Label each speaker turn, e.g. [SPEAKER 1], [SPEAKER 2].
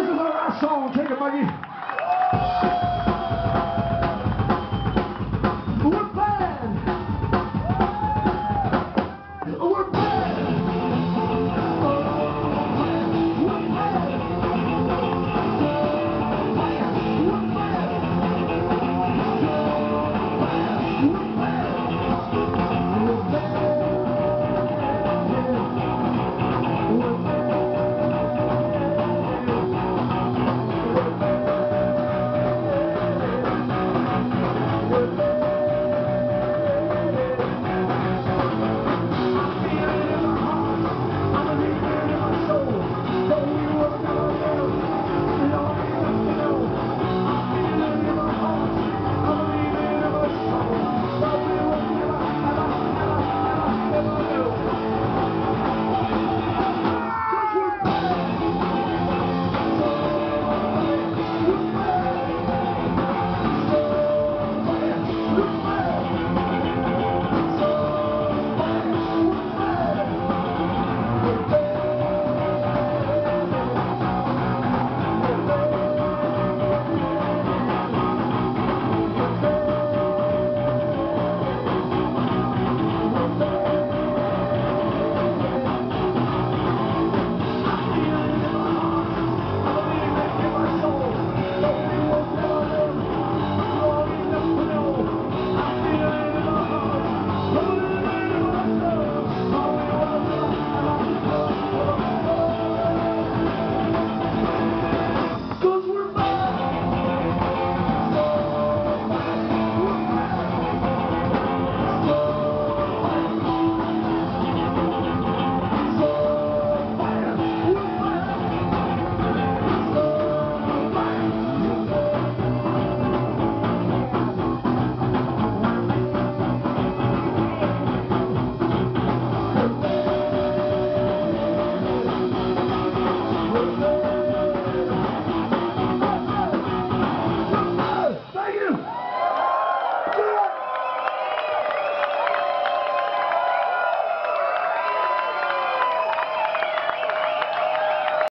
[SPEAKER 1] This is our last song. Take it, buddy.